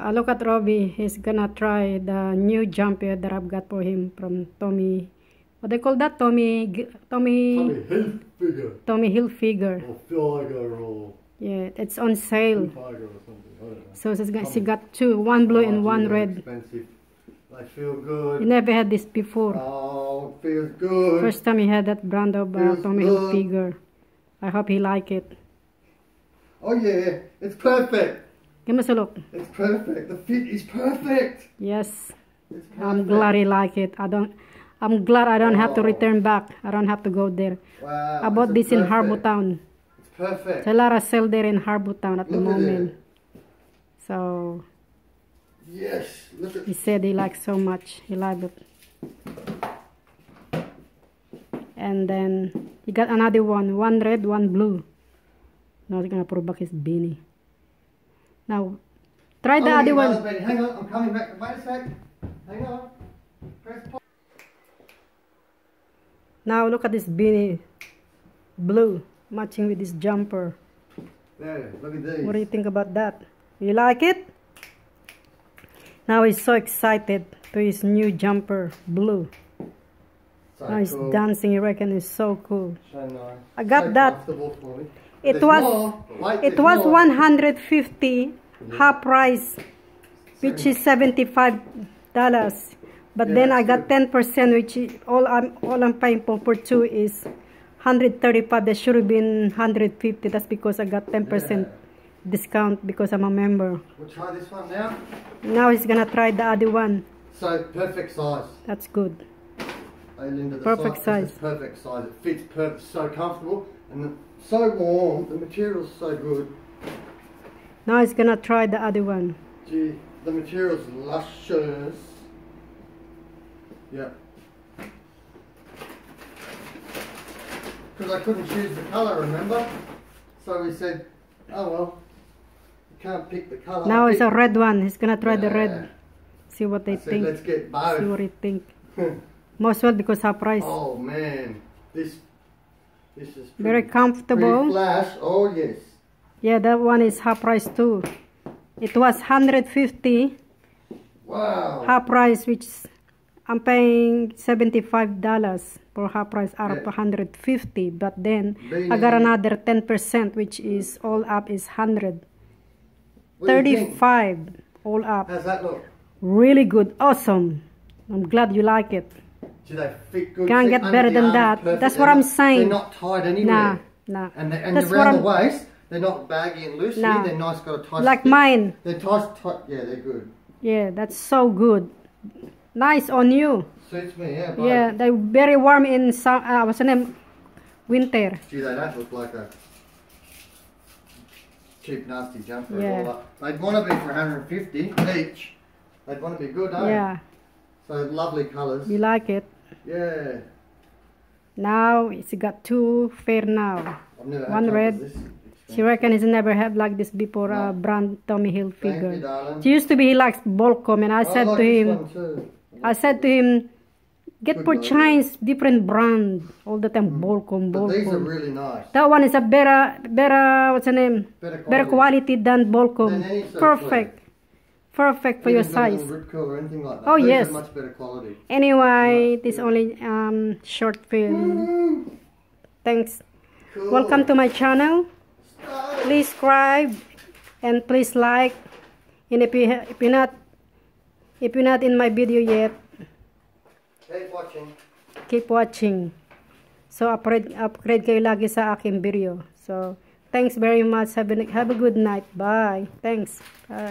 Uh, look at Robbie. He's gonna try the new jumper that I've got for him from Tommy. What they call that? Tommy. Tommy. Tommy Hilfiger Tommy Hilfiger. or Figer or Yeah, it's on sale. Figer or something. I don't know. So she's got, she got two, one blue and one red. Expensive. They feel You good. never had this before. Oh, feels good. First time he had that brand of uh, Tommy good. Hilfiger. I hope he like it. Oh yeah, it's perfect. Give us a look. It's perfect. The fit is perfect. Yes, perfect. I'm glad he like it. I don't. I'm glad I don't have to Oh. return back. I don't have to go there. Wow. I bought this in perfect. Harbour Town. It's perfect. There's a lot of sale there in Harbour Town at the Look at moment. it. So Yes. Look at he said he likes so much. He liked it. And then he got another one, one red, one blue. Now he's gonna put back his beanie. Now try the Oh, other one. bed. Hang on, I'm coming back. Wait a sec. Hang on. Press pause. Now look at this beanie, blue, matching with this jumper. There, look at these. What do you think about that? You like it? Now he's so excited to his new jumper, blue. so Now he's cool. dancing. He reckon it's so cool. So nice. I got so that. It There's was more. It was more. 150 Mm-hmm. half price, which is 75 dollars. But Yeah, then I got 10 percent, which is all I'm all I'm paying for for two is 135. That should have been 150. That's because I got 10 percent discount because I'm a member. We'll try this one now. Now he's gonna try the other one. So perfect size. That's good. Hey, Linda, the Perfect size. size. perfect size. It fits perfect. So comfortable and so warm. The material's so good. Now he's gonna try the other one. Gee, the material's luscious. Yeah. Because I couldn't choose the colour, remember? So we said, oh well, you can't pick the colour. Now it's a red one. He's gonna try the red. See what I they said, think. let's get See what they think. Most well because half price. oh man, this this is Very comfortable. flash. Oh yes. Yeah, that one is half price too. It was 150 Wow. half price, which I'm paying 75 dollars for half price out of Yeah. 150. But then Beanie. I got another 10 percent, which is all up is 100. What do you think? 35 all up. How's that look? Really good, awesome. I'm glad you like it. Do they fit good? Can't get better than that. perfect. That's They're what I'm not- saying. They're not tied Nah, anywhere. nah. And, they, and That's around the waist, they're not baggy and loosey. Nah. They're nice, got a tight. Like fit. mine. They're tight, tight. Yeah, they're good. Yeah, that's so good. Nice on you. Suits me. Yeah. Yeah, they're very warm in some. Uh, what's the name? Winter. Gee, they don't look like a cheap, nasty jumper. Yeah. all. They'd want to be for 150 each. They'd want to be good, eh? Yeah, So lovely colours. you like it. Yeah. Now it's got two fair now. I've never had One red. This She reckon he's never had like this before. Uh, No. brand Tommy Hill Thank you, figure. She used to be he likes Volcom, and I said like to him. I said to him, get Good for idea. Chinese different brand all the time. Volcom, But these are really nice. That one is a better, better. What's the name? Better quality. Better quality than Volcom. Than any Sophie. Perfect. Perfect for your size. Rip curl or anything like that. Oh, These yes. Much better quality. Anyway, it is only um short film. Thanks. Cool. Welcome to my channel. Please subscribe and please like. And if you if you're not if you're not in my video yet, Keep watching. keep watching. So upgrade upgrade kayo lagi sa aking video. So thanks very much. Have a, have a good night. Bye. Thanks. Bye.